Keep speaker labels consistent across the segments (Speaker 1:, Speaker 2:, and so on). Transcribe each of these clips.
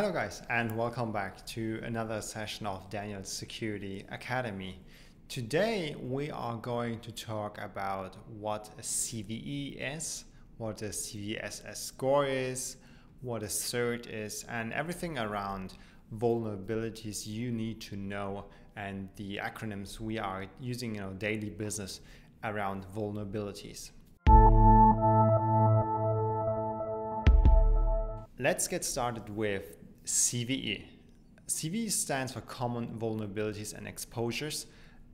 Speaker 1: Hello guys and welcome back to another session of Daniel's Security Academy. Today we are going to talk about what a CVE is, what a CVSS score is, what a CERT is and everything around vulnerabilities you need to know and the acronyms we are using in our daily business around vulnerabilities. Let's get started with CVE. CVE stands for Common Vulnerabilities and Exposures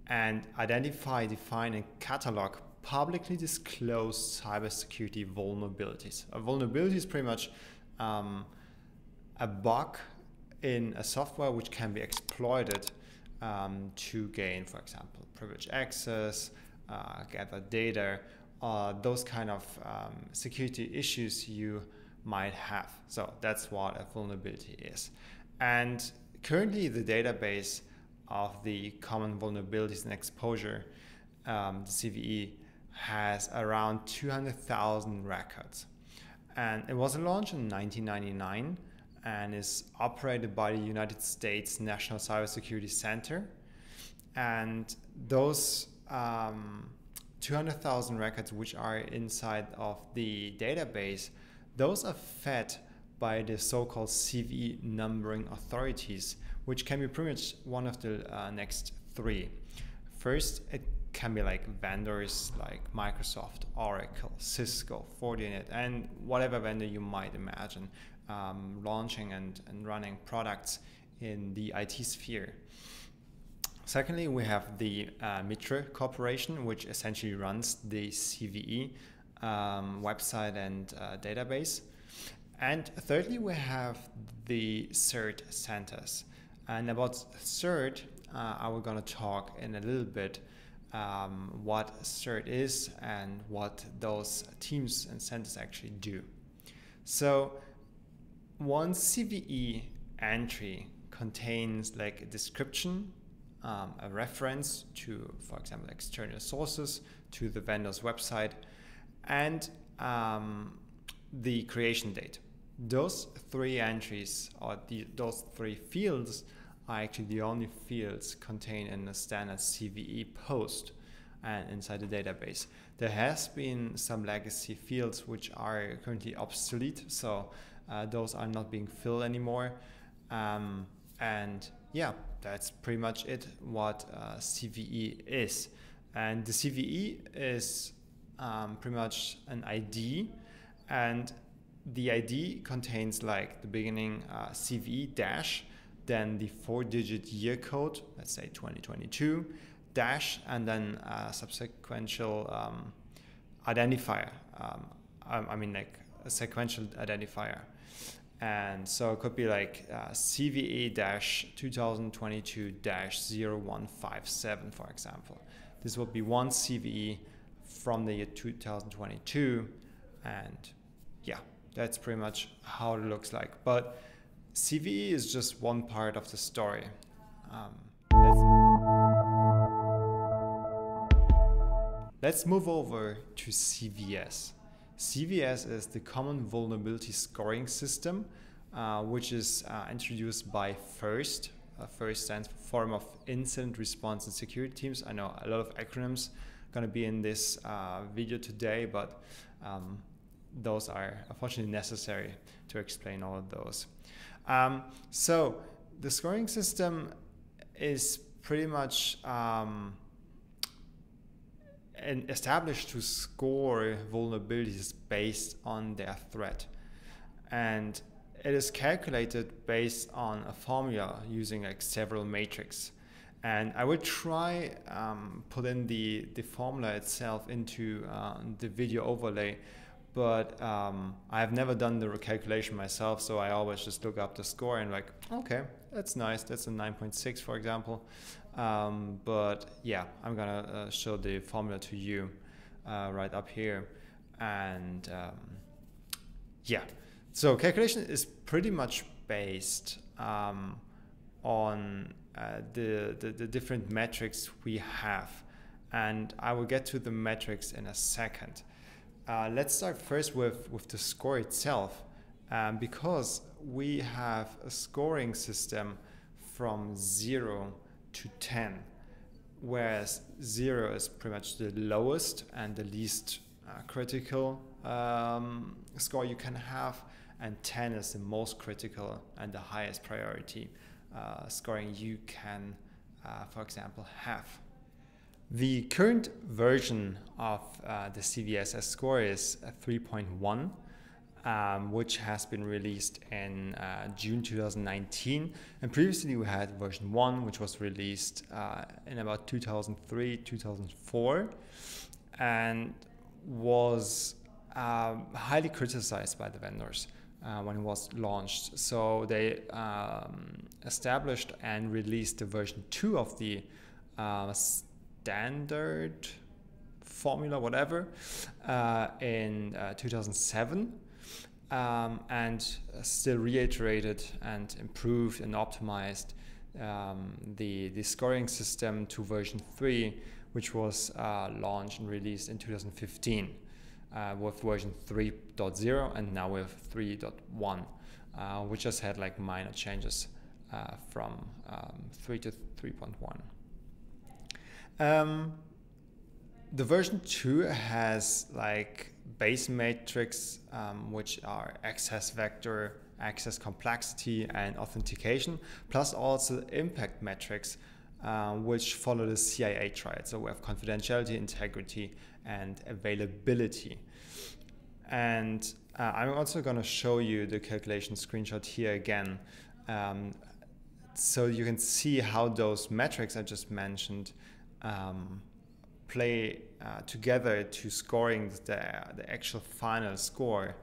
Speaker 1: and identify, define, and catalog publicly disclosed cybersecurity vulnerabilities. A vulnerability is pretty much um, a bug in a software which can be exploited um, to gain, for example, privileged access, uh, gather data, uh, those kind of um, security issues you might have. So that's what a vulnerability is. And currently, the database of the common vulnerabilities and exposure, um, the CVE, has around 200,000 records. And it was launched in 1999 and is operated by the United States National Cybersecurity Center. And those um, 200,000 records, which are inside of the database, those are fed by the so-called CVE numbering authorities, which can be pretty much one of the uh, next three. First, it can be like vendors like Microsoft, Oracle, Cisco, Fortinet, and whatever vendor you might imagine um, launching and, and running products in the IT sphere. Secondly, we have the uh, Mitre Corporation, which essentially runs the CVE um, website and uh, database. And thirdly, we have the CERT centers. And about CERT, uh, I will going to talk in a little bit um, what CERT is and what those teams and centers actually do. So one CVE entry contains like a description, um, a reference to, for example, external sources, to the vendor's website, and um, the creation date. Those three entries or the, those three fields are actually the only fields contained in a standard CVE post and inside the database. There has been some legacy fields which are currently obsolete, so uh, those are not being filled anymore. Um, and yeah, that's pretty much it. What uh, CVE is, and the CVE is um, pretty much an ID, and the ID contains like the beginning uh, CVE dash, then the four-digit year code, let's say 2022 dash, and then a subsequential um, identifier. Um, I, I, mean like a sequential identifier. And so it could be like uh, CVE dash 2022 dash 0157, for example. This will be one CVE from the year 2022 and yeah that's pretty much how it looks like. But CVE is just one part of the story. Um, let's, let's move over to CVSS CVSS is the common vulnerability scoring system uh, which is uh, introduced by FIRST. Uh, FIRST stands for Forum of Incident Response and Security Teams. I know a lot of acronyms going to be in this uh, video today, but um, those are unfortunately necessary to explain all of those. Um, so the scoring system is pretty much um, established to score vulnerabilities based on their threat. And it is calculated based on a formula using like several matrices and I will try um, put in the, the formula itself into uh, the video overlay. But um, I've never done the calculation myself so I always just look up the score and like okay that's nice that's a 9.6 for example. Um, but yeah I'm gonna uh, show the formula to you uh, right up here. And um, yeah. So calculation is pretty much based um, on uh, the, the, the different metrics we have. And I will get to the metrics in a second. Uh, let's start first with, with the score itself. um, because we have a scoring system from 0 to 10 whereas 0 is pretty much the lowest and the least uh, critical um, score you can have and 10 is the most critical and the highest priority scoring you can uh, for example have the current version of uh, the CVSS score is 3.1 um, which has been released in uh, June 2019. And previously we had version 1, which was released uh, in about 2003, 2004, and was um, highly criticized by the vendors. Uh, when it was launched. So they um, established and released the version 2 of the uh, standard formula, whatever, uh, in uh, 2007 um, and still reiterated and improved and optimized um, the, the scoring system to version 3, which was uh, launched and released in 2015 uh, with version 3.0 and now with 3.1, uh, which just had like minor changes uh, from um, 3 to 3.1. Um, the version 2 has like base metrics, um, which are access vector, access complexity, and authentication, plus also impact metrics, uh, which follow the CIA triad. So we have confidentiality, integrity, and availability. And uh, I'm also going to show you the calculation screenshot here again. Um, so you can see how those metrics I just mentioned um, play uh, together to scoring the, the actual final score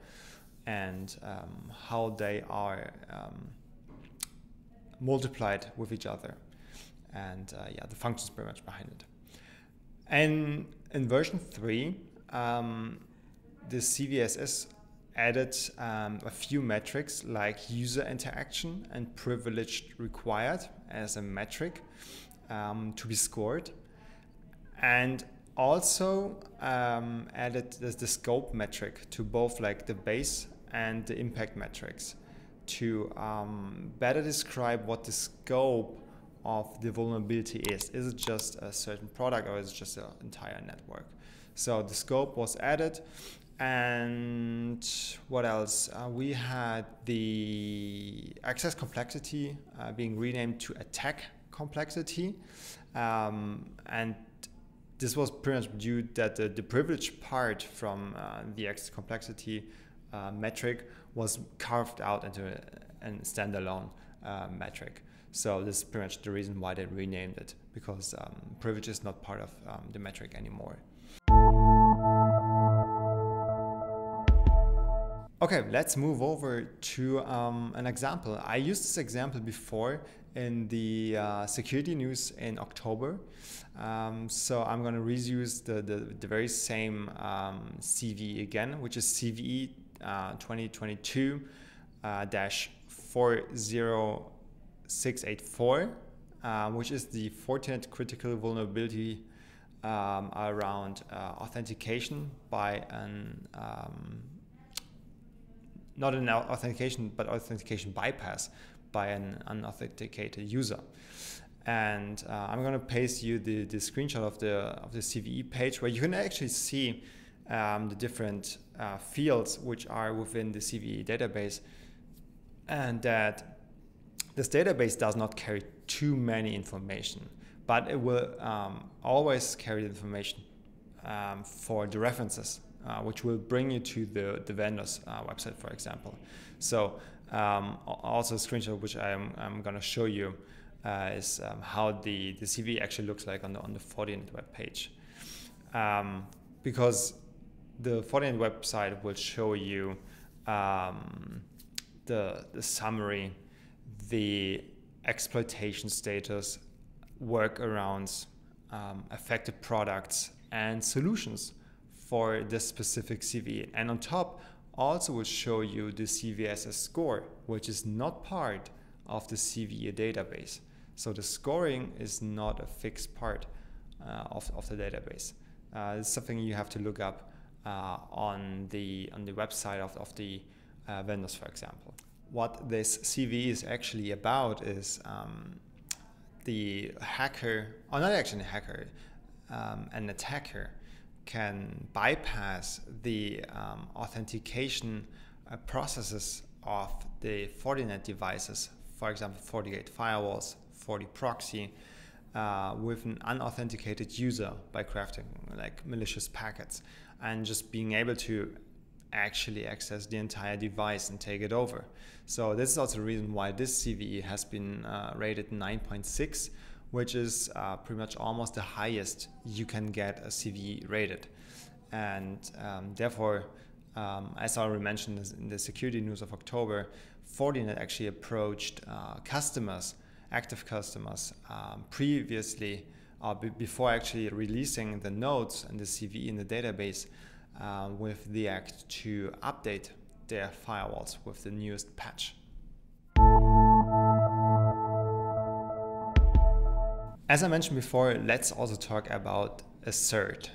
Speaker 1: and um, how they are um, multiplied with each other. And uh, yeah, the function is pretty much behind it. And in version 3, um, the CVSS added um, a few metrics like user interaction and privilege required as a metric um, to be scored and also um, added the, the, scope metric to both like the base and the impact metrics to um, better describe what the scope of the vulnerability is. Is it just a certain product or is it just an entire network? So the scope was added and what else? Uh, we had the access complexity uh, being renamed to attack complexity. Um, and this was pretty much due that the, the privilege part from uh, the access complexity uh, metric was carved out into a, a standalone uh, metric. So this is pretty much the reason why they renamed it because um, privilege is not part of um, the metric anymore. Okay, let's move over to um, an example. I used this example before in the uh, security news in October. Um, so I'm going to reuse the, the, the, very same um, CVE again, which is CVE uh, 2022 uh, 40684, uh, which is the Fortinet critical vulnerability um, around uh, authentication by an um, not an authentication, but authentication bypass by an unauthenticated user. And uh, I'm going to paste you the, the screenshot of the, of the CVE page where you can actually see um, the different uh, fields which are within the CVE database and that this database does not carry too many information, but it will um, always carry the information um, for the references, uh, which will bring you to the, the vendor's uh, website, for example. So um, also a screenshot which I'm, I'm going to show you uh, is um, how the, the CV actually looks like on the, on the Fortinet web page. Um, because the Fortinet website will show you um, the, the summary, the exploitation status, workarounds, um, affected products, and solutions for this specific CV. And on top, also will show you the CVSS score, which is not part of the CVE database. So the scoring is not a fixed part uh, of, of the database. Uh, it's something you have to look up uh, on the on the website of, of the uh, vendors, for example. What this CV is actually about is um, the hacker, or not actually a hacker, um, an attacker can bypass the um, authentication uh, processes of the Fortinet devices, for example, FortiGate firewalls, FortiProxy, uh, with an unauthenticated user by crafting like malicious packets. And just being able to actually access the entire device and take it over. So this is also the reason why this CVE has been uh, rated 9.6, which is uh, pretty much almost the highest you can get a CVE rated. And um, therefore, um, as I already mentioned in the security news of October, Fortinet actually approached uh, customers, active customers, um, previously uh, before actually releasing the nodes and the CVE in the database uh, with the act to update their firewalls with the newest patch. As I mentioned before, let's also talk about a CERT.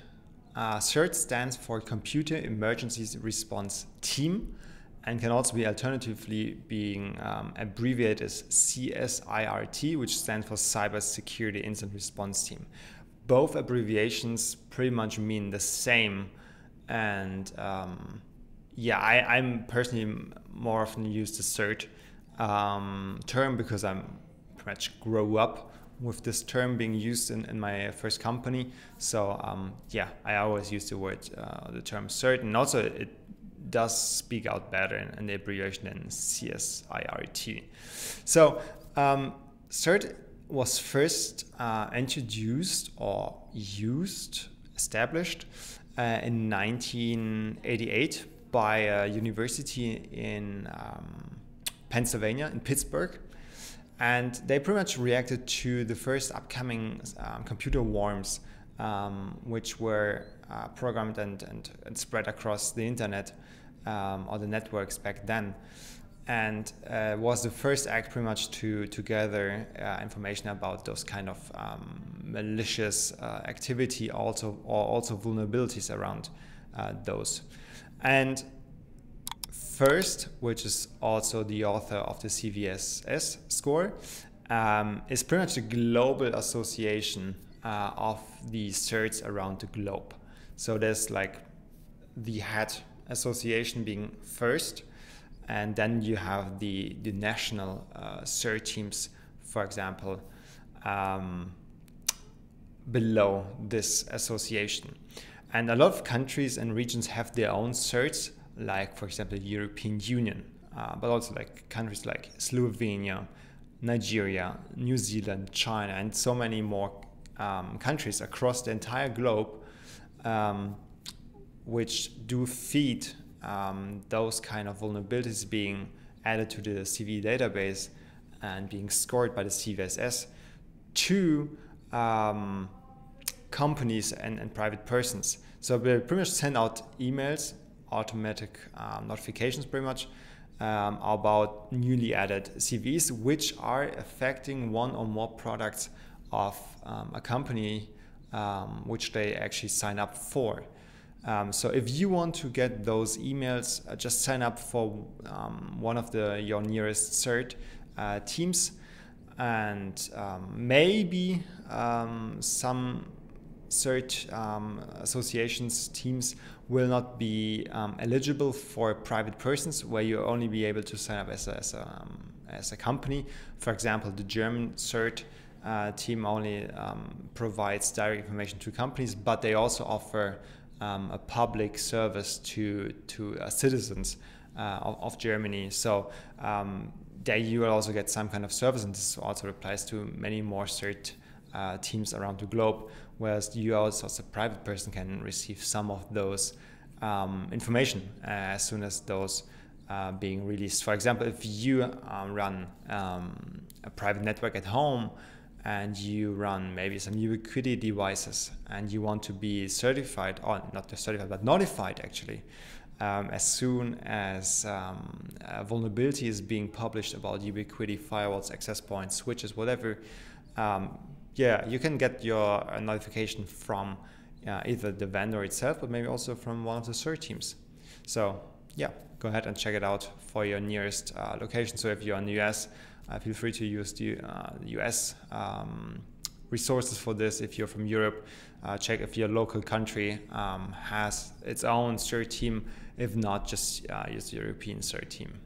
Speaker 1: Uh, CERT stands for Computer Emergency Response Team and can also be alternatively being um, abbreviated as CSIRT, which stands for Cyber Security Incident Response Team. Both abbreviations pretty much mean the same, and um, yeah, I, am personally more often use the CERT um, term because I'm pretty much grow up with this term being used in, in my first company. So um, yeah, I always use the word, uh, the term CERT, and also it does speak out better in, in the abbreviation than CSIRT. So um, CERT was first uh, introduced or used, established uh, in 1988 by a university in um, Pennsylvania, in Pittsburgh. And they pretty much reacted to the first upcoming um, computer worms, um, which were uh, programmed and, and, and, spread across the internet um, or the networks back then. And uh, was the first act pretty much to, to gather uh, information about those kind of um, malicious uh, activity also or also vulnerabilities around uh, those. And first, which is also the author of the CVSS score, um, is pretty much a global association uh, of the certs around the globe. So there's like the hat association being first, and then you have the the national uh, cert teams, for example, um, below this association. And a lot of countries and regions have their own certs, like for example, the European Union, uh, but also like countries like Slovenia, Nigeria, New Zealand, China, and so many more um, countries across the entire globe um, which do feed um, those kind of vulnerabilities being added to the CV database and being scored by the CVSS to um, companies and, and, private persons. So we pretty much send out emails, automatic um, notifications pretty much um, about newly added CVs which are affecting one or more products of um, a company um, which they actually sign up for. Um, so if you want to get those emails, uh, just sign up for um, one of the your nearest CERT uh, teams, and um, maybe um, some CERT um, associations teams will not be um, eligible for private persons, where you only be able to sign up as a, as a, as a company. For example, the German CERT uh, team only provides direct information to companies, but they also offer um, a public service to to uh, citizens uh, of, of, Germany. So um, there you will also get some kind of service, and this also applies to many more cert uh, teams around the globe. Whereas you also, as a private person, can receive some of those um, information uh, as soon as those. Uh, being released. For example, if you um, run um, a private network at home, and you run maybe some Ubiquiti devices and you want to be certified, or not certified, but notified actually, um, as soon as um, a vulnerability is being published about Ubiquiti firewalls, access points, switches, whatever, um, yeah, you can get your uh, notification from uh, either the vendor itself, but maybe also from one of the CERT teams. So, yeah. Go ahead and check it out for your nearest uh, location. So if you're in the US, uh, feel free to use the US uh, um, resources for this. If you're from Europe, uh, check if your local country um, has its own cert team. If not, just uh, use the European cert team.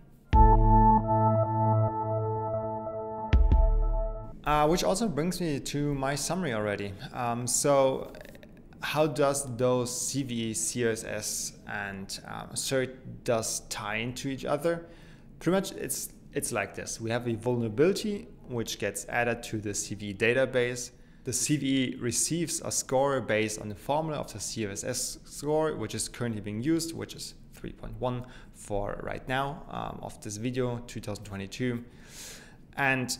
Speaker 1: Uh, which also brings me to my summary already. Um, so, how does those CVE, CSS, and um, CERT does tie into each other? Pretty much, it's it's like this. We have a vulnerability which gets added to the CVE database. The CVE receives a score based on the formula of the CSS score, which is currently being used, which is 3.1 for right now um, of this video, 2022. And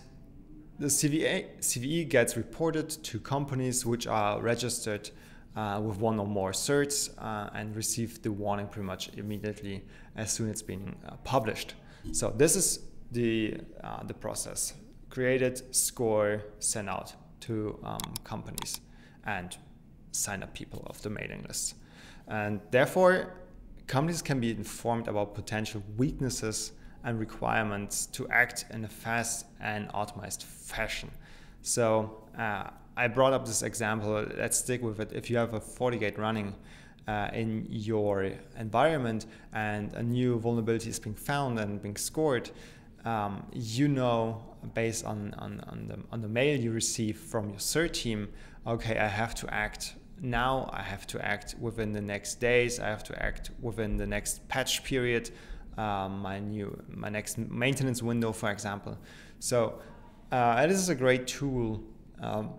Speaker 1: the CVA, CVE gets reported to companies which are registered uh, with one or more certs uh, and receive the warning pretty much immediately as soon as it's being uh, published. So this is the, uh, the process. Created, score, send out to um, companies and sign up people of the mailing list. And therefore, companies can be informed about potential weaknesses and requirements to act in a fast and optimized fashion. So uh, I brought up this example. Let's stick with it. If you have a FortiGate running uh, in your environment and a new vulnerability is being found and being scored, um, you know based on, on, on, the, on the mail you receive from your CERT team, okay, I have to act now, I have to act within the next days, I have to act within the next patch period, um, my new my next maintenance window, for example. So uh, this is a great tool um,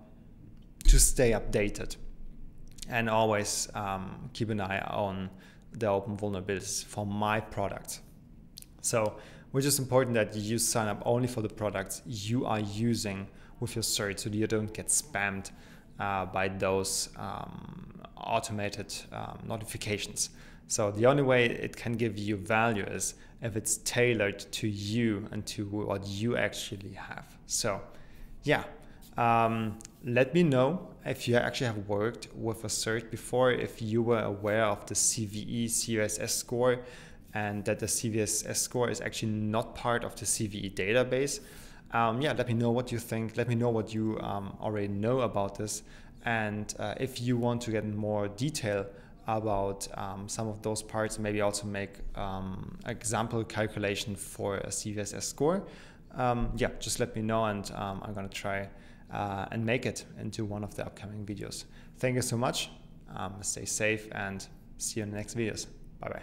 Speaker 1: to stay updated and always um, keep an eye on the open vulnerabilities for my products. So, which is important that you sign up only for the products you are using with your cert, so you don't get spammed uh, by those um, automated um, notifications. So the only way it can give you value is if it's tailored to you and to what you actually have. So yeah, um, let me know if you actually have worked with a cert before, if you were aware of the CVE CVSS score and that the CVSS score is actually not part of the CVE database. Um, yeah, let me know what you think. Let me know what you um, already know about this. And uh, if you want to get more detail about um, some of those parts, maybe also make um, example calculation for a CVSS score, um, yeah, just let me know and um, I'm gonna try uh, and make it into one of the upcoming videos. Thank you so much. Um, stay safe and see you in the next videos. Bye bye.